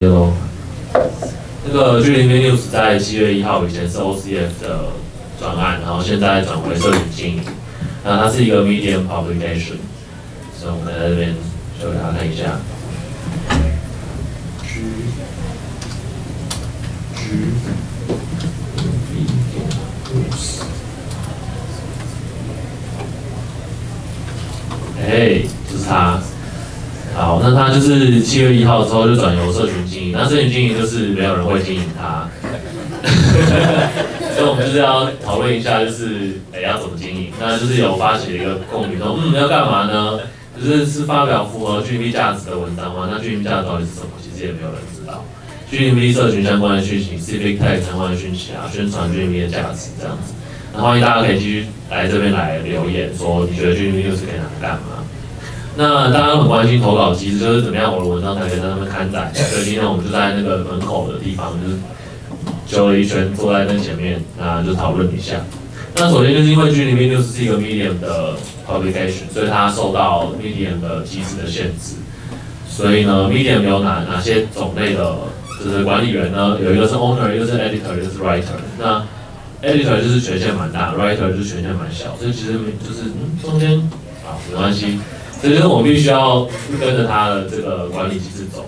有那个 g 零 News 在七月一号以前是 OCF 的专案，然后现在转为社群经营。那它是一个 Medium Publication，所以我们在这边就给大家看一下。G G News，哎，就是它。好，那他就是七月一号之后就转由社群经营，那社群经营就是没有人会经营他，所以我们就是要讨论一下，就是哎要怎么经营，那就是有发起一个共鸣说，嗯要干嘛呢？就是是发表符合 GMV 价值的文章吗？那 GMV 价值到底是什么？其实也没有人知道。GMV 社群相关的讯息，Civic Tag 相关的讯息啊，宣传 GMV 的价值这样子。那欢迎大家可以继续来这边来留言，说你觉得 GMV 又是可以拿来干嘛？那大家都很关心投稿机制，就是怎么样我的文章才可以在上面刊载。所以今天我们就在那个门口的地方，就是揪了一圈，坐在那前面，那就讨论一下。那首先就是因为 G 里面就是一个 Medium 的 publication，所以它受到 Medium 的机制的限制。所以呢，Medium 有哪哪些种类的，就是管理员呢？有一个是 Owner，一个是 Editor，一个是 Writer。那 Editor 就是权限蛮大，Writer 就是权限蛮小，所以其实就是嗯中间啊没关系。所以就是我必须要跟着他的这个管理机制走，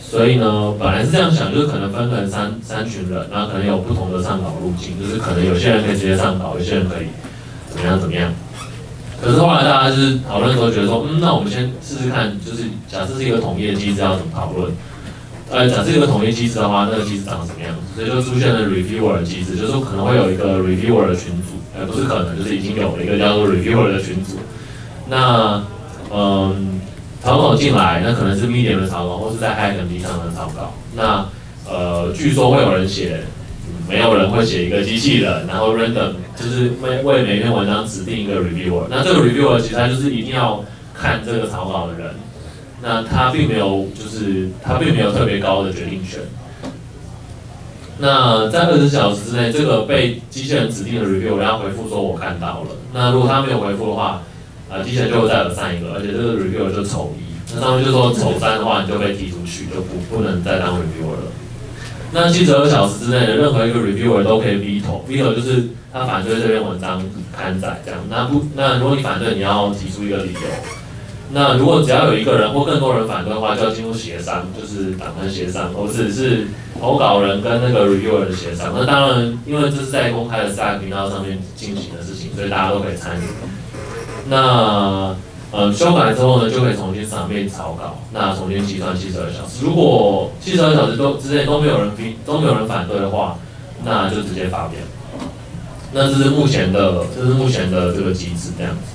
所以呢，本来是这样想，就是可能分成三三群人，然后可能有不同的上稿路径，就是可能有些人可以直接上稿，有些人可以怎么样怎么样。可是后来大家就是讨论的时候觉得说，嗯，那我们先试试看，就是假设是一个统一的机制要怎么讨论？呃，假设一个统一机制的话，那个机制长什么样？所以就出现了 reviewer 机制，就是说可能会有一个 reviewer 的群组，呃，不是可能，就是已经有了一个叫做 reviewer 的群组，那。嗯，草稿进来，那可能是 Medium 的草稿，或是在 HackMD 上的草稿。那呃，据说会有人写，没有人会写一个机器人，然后 Random 就是为为每篇文章指定一个 Reviewer。那这个 Reviewer 其实他就是一定要看这个草稿的人，那他并没有就是他并没有特别高的决定权。那在二十小时之内，这个被机器人指定的 Reviewer 要回复说我看到了。那如果他没有回复的话，啊，机器人就再有上一个，而且这个 reviewer 就丑一，那上面就说丑三的话，你就被踢出去，就不不能再当 reviewer 了。那七十二小时之内的任何一个 reviewer 都可以 veto，veto 就是他反对这篇文章刊载这样。那不，那如果你反对，你要提出一个理由。那如果只要有一个人或更多人反对的话，就要进入协商，就是党团协商，或者是投稿人跟那个 reviewer 的协商。那当然，因为这是在公开的 s l a 频道上面进行的事情，所以大家都可以参与。那呃修改之后呢，就可以重新扫面草稿，那重新计算七十二小时。如果七十二小时都之内都没有人批，都没有人反对的话，那就直接发表。那这是目前的，这是目前的这个机制这样子。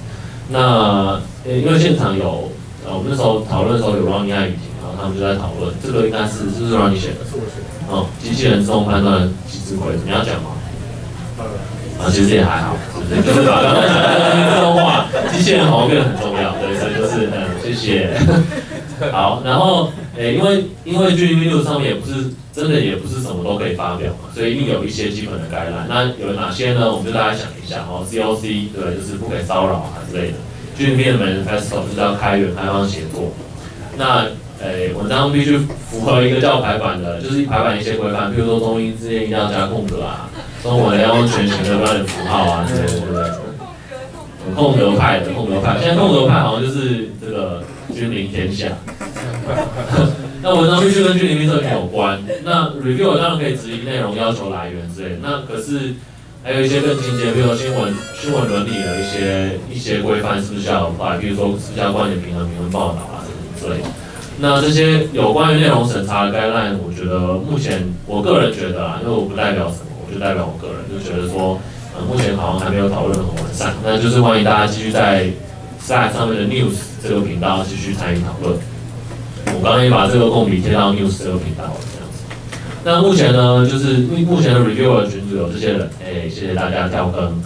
那因为现场有呃，我们那时候讨论的时候有 Ronnie 和雨婷，然后他们就在讨论，这个应该是是不是 Ronnie 写的？是我写的。哦，机器人自动判断机制规则，你要讲吗？啊，其实也还好，就是把刚刚讲的自动化机器人好像变得很重要，对，所以就是嗯，谢谢。好，然后诶，因为因为 G V 六上面也不是真的也不是什么都可以发表嘛，所以一定有一些基本的概览。那有哪些呢？我们就大家想一下哦，C O C 对，就是不可以骚扰啊之类的。G V 的 Manifesto 就是要开源开放协作。那诶，文章必须符合一个叫排版的，就是排版一些规范，比如说中英之间一定要加空格啊。中文要用全形的标点符号啊，之类的，对不对？空格派的空格派，现在空格派好像就是这个君临天下。那文章必须跟君临天下有关。那 review 当然可以质疑内容、要求来源之类。那可是还有一些更进阶，比如说新闻新闻伦理的一些一些规范，是不是要啊？比如说是要观点平衡、平衡报道啊，什么之类的。那这些有关于内容审查的概念，我觉得目前我个人觉得啊，因为我不代表。就代表我个人就觉得说，呃，目前好像还没有讨论很完善，那就是欢迎大家继续在 Slack 上面的 News 这个频道继续参与讨论。我刚刚也把这个共笔贴到 News 这个频道了，这样子。那目前呢，就是目前的 Reviewer 群组有这些人，哎，谢谢大家跳坑。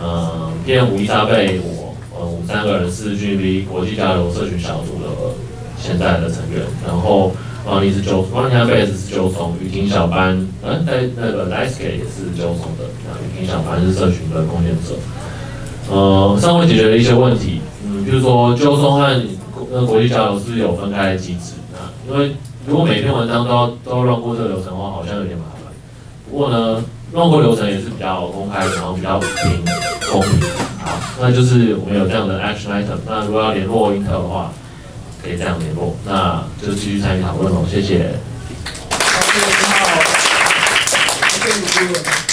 嗯，PM 五伊莎贝，我，呃，我们三个人是 GB 国际交流社群小组的现在的成员，然后。王你是九，王你的背斯是九松，雨婷小班，嗯，在那个莱斯给也是九松的，啊，雨婷小班是社群的贡献者，呃，尚未解决的一些问题，嗯，就是说九松和那国际交流是有分开的机制，那，因为如果每篇文章都要都要绕过这个流程的话，好像有点麻烦，不过呢，绕过流程也是比较公开，然后比较平公平，好，那就是我们有这样的 Action Item，那如果要联络 Intel 的话。可以这样联络。那就继续参与讨论喽，谢谢。谢你好，谢。